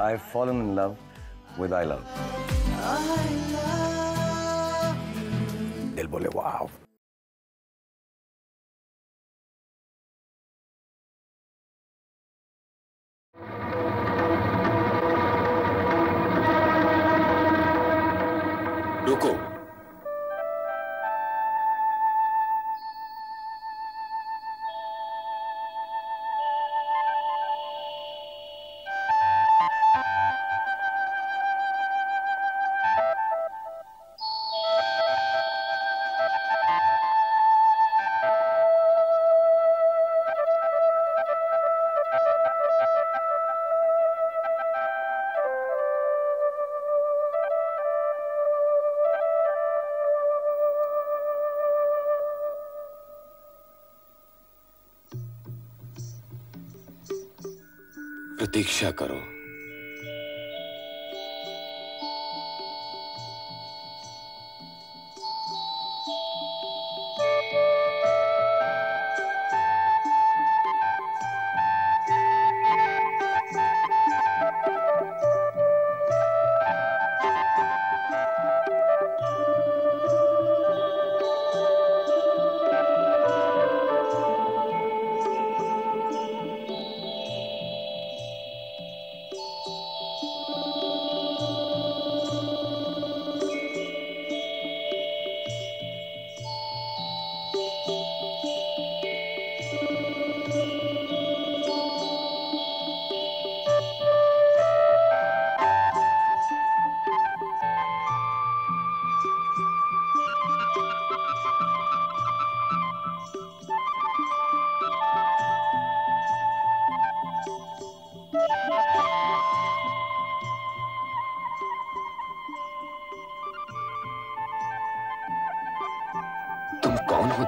I've fallen in love with I Love. I love Del Bole, wow. रुको प्रतीक्षा करो।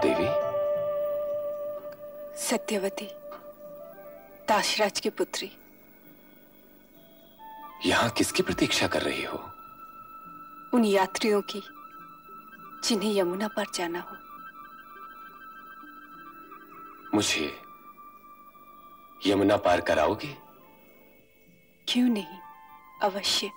देवी। सत्यवती दाशराज की पुत्री। यहाँ किसकी प्रतीक्षा कर रही हो? उन यात्रियों की जिन्हें यमुना पर जाना हो। मुझे यमुना पार कराओगे? क्यों नहीं? अवश्य।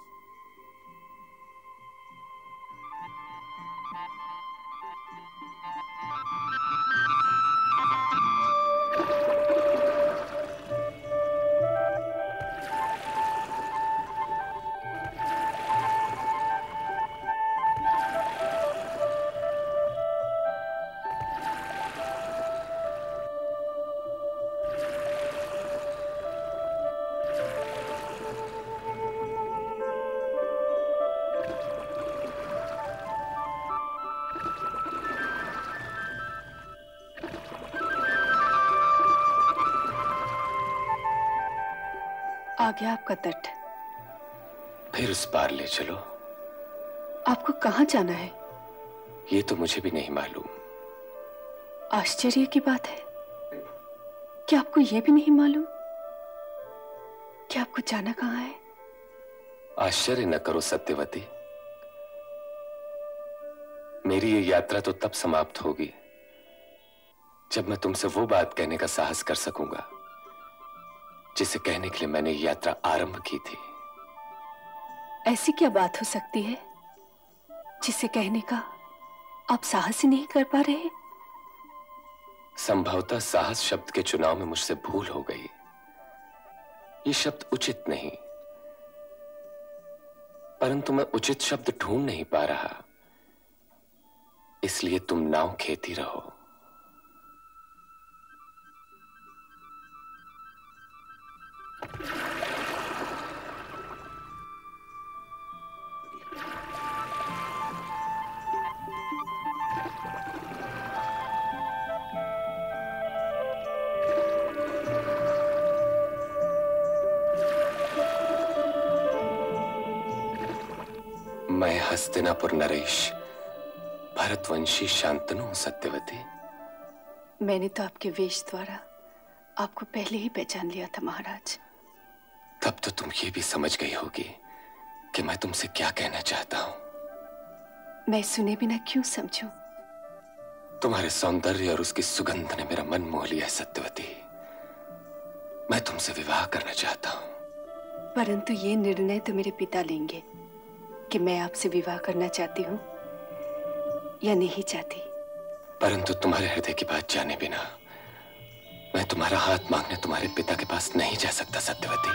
आ गया आपका तट। फिर उस पार ले चलो। आपको कहाँ जाना है? ये तो मुझे भी नहीं मालूम। आश्चर्य की बात है। क्या आपको यह भी नहीं मालूम? कि आपको जाना कहाँ है? आश्चर्य न करो सत्यवती। मेरी ये यात्रा तो तब समाप्त होगी जब मैं तुमसे वो बात कहने का साहस कर सकूँगा। जिसे कहने के लिए मैंने यात्रा आरंभ की थी। ऐसी क्या बात हो सकती है जिसे कहने का आप साहस ही नहीं कर पा रहे संभवतः साहस शब्द के चुनाव में मुझसे भूल हो गई। ये शब्द उचित नहीं। परंतु मैं उचित शब्द ढूंढ नहीं पा रहा। इसलिए तुम नाव खेती रहो। मैं हस्तिनापुर नरेश भरतवंशी शांतनु सत्यवती। मैंने तो आपके वेश द्वारा आपको पहले ही पहचान लिया था महाराज। तब तो तुम ये भी समझ गई होगी कि मैं तुमसे क्या कहना चाहता हूँ। मैं सुने बिना क्यों समझू? तुम्हारे सौंदर्य और उसकी सुगंध ने मेरा मन मोह लिया सत्यवती। मैं तुमसे विवाह करना चाहता हूँ। परंतु ये निर्णय तो मेरे पिता लेंगे। कि मैं आपसे विवाह करना चाहती हूँ या नहीं चाहती। परंतु तुम्हारे हृदय की बात जाने बिना मैं तुम्हारा हाथ मांगने तुम्हारे पिता के पास नहीं जा सकता सत्यवती।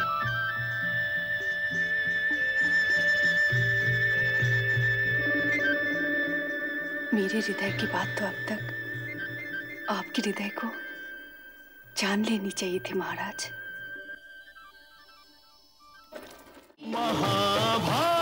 मेरे हृदय की बात तो अब तक आपके हृदय को जान लेनी चाहिए थी महाराज। महाभारत।